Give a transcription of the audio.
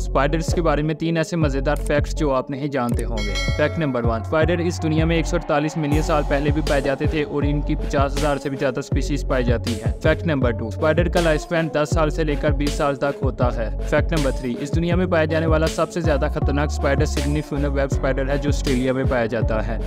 Spiders के बारे में तीन ऐसे मज़ेदार फैक्ट्स जो आप नहीं जानते होंगे। फैक्ट नंबर वन स्पाइडर इस दुनिया में 148 मिलियन साल पहले भी पाए जाते थे और इनकी पचास हज़ार से भी ज़्यादा स्पीशीज पाई जाती है। फैक्ट नंबर टू स्पाइडर का लाइफ स्पैन दस साल से लेकर बीस साल तक होता है। फैक्ट नंबर थ्री इस दुनिया में पाया जाने वाला सबसे ज़्यादा खतरनाक स्पाइडर सिग्नी वेब स्पाइडर है जो ऑस्ट्रेलिया में पाया जाता है।